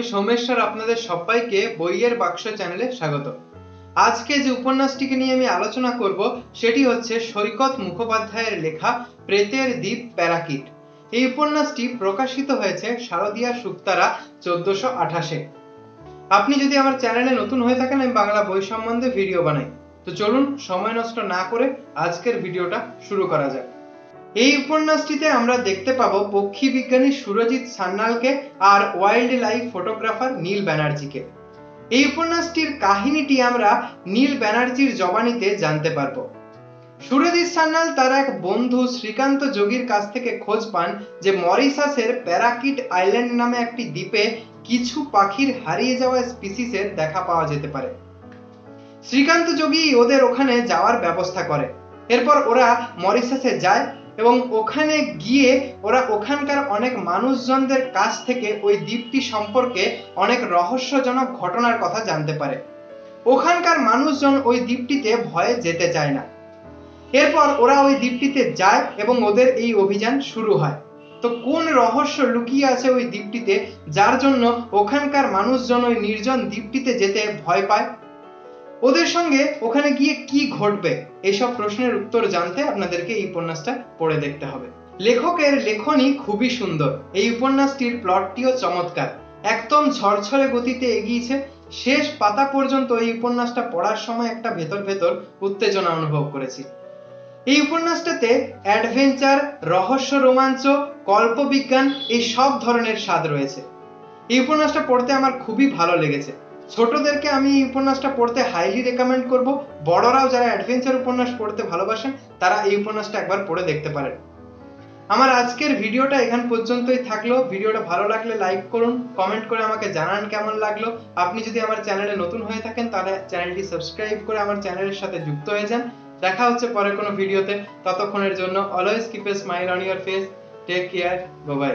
আমি সোমেশ্বর আপনাদের সবাইকে বইয়ের বাক্স চ্যানেলে স্বাগত। আজকে যে উপন্যাসটিকে নিয়ে আমি আলোচনা করব, সেটি হচ্ছে সৈকত মুখোপাধ্যায়ের লেখা প্রেতের দ্বীপ প্যারাকিট। এই উপন্যাসটি প্রকাশিত হয়েছে শারদিয়া সুক্তারা চোদ্দশো আঠাশে। আপনি যদি আমার চ্যানেলে নতুন হয়ে থাকেন, আমি বাংলা বই সম্বন্ধে ভিডিও বানাই। তো চলুন, সময় নষ্ট না করে আজকের ভিডিওটা শুরু করা যাক। এই উপন্যাসটিতে আমরা দেখতে পাবো পক্ষী বিজ্ঞানী সুরজিৎ সান্যালকে আর ওয়াইল্ড লাইফ ফটোগ্রাফার নীল ব্যানার্জিকে। এই উপন্যাসটির কাহিনীটি আমরা নীল ব্যানার্জির জবানিতে জানতে পারব। সুরজিৎ সান্যাল তার এক বন্ধু শ্রীকান্ত যোগীর কাছ থেকে খোঁজ পান যে মরিসাসের প্যারাকিট আইল্যান্ড নামে একটি দ্বীপে কিছু পাখির হারিয়ে যাওয়া স্পিসিসের দেখা পাওয়া যেতে পারে। শ্রীকান্ত যোগী ওদের ওখানে যাওয়ার ব্যবস্থা করে। এরপর ওরা মরিসাসে যায় এবং ওখানে গিয়ে ওরা ওখানকার অনেক মানুষজনদের কাছ থেকে ওই দ্বীপটি সম্পর্কে অনেক রহস্যজনক ঘটনার কথা জানতে পারে। ওখানকার মানুষজন ওই দ্বীপটিতে ভয়ে যেতে চায় না। এরপর ওরা ওই দ্বীপটিতে যায় এবং ওদের এই অভিযান শুরু হয়। তো কোন রহস্য লুকিয়ে আছে ওই দ্বীপটিতে যার জন্য ওখানকার মানুষজন ওই নির্জন দ্বীপটিতে যেতে ভয় পায়? ওদের সঙ্গে ওখানে গিয়ে কি ঘটবে এসব প্রশ্নের উত্তর জানতে আপনাদেরকে এই উপন্যাসটা পড়ে দেখতে হবে। লেখকের লেখনী খুবই সুন্দর। এই উপন্যাসটির প্লটটিও চমৎকার। একদম ঝরঝরে গতিতে এগিয়েছে। শেষ পাতা পর্যন্ত এই উপন্যাসটা পড়ার সময় একটা ভেতর ভেতর উত্তেজনা অনুভব করেছি। এই উপন্যাসটাতে অ্যাডভেঞ্চার, রহস্য, রোমাঞ্চ, কল্পবিজ্ঞান এই সব ধরনের স্বাদ রয়েছে। এই উপন্যাসটা পড়তে আমার খুবই ভালো লেগেছে। ছোটদেরকে আমি এই উপন্যাসটা পড়তে হাইলি রেকমেন্ড করব। বড়রাও যারা অ্যাডভেঞ্চার উপন্যাস পড়তে ভালোবাসেন, তারা এই উপন্যাসটা একবার পড়ে দেখতে পারেন। আমার আজকের ভিডিওটা এখান পর্যন্তই থাকল। ভিডিওটা ভালো লাগলে লাইক করুন কমেন্ট করে আমাকে জানান কেমন লাগল। আপনি যদি আমার চ্যানেলে নতুন হয়ে থাকেন, তাহলে চ্যানেলটি সাবস্ক্রাইব করে আমার চ্যানেলের সাথে যুক্ত হয়ে যান। দেখা হচ্ছে পরে কোনো ভিডিওতে। ততক্ষণের জন্য always keep a smile on your face take care bye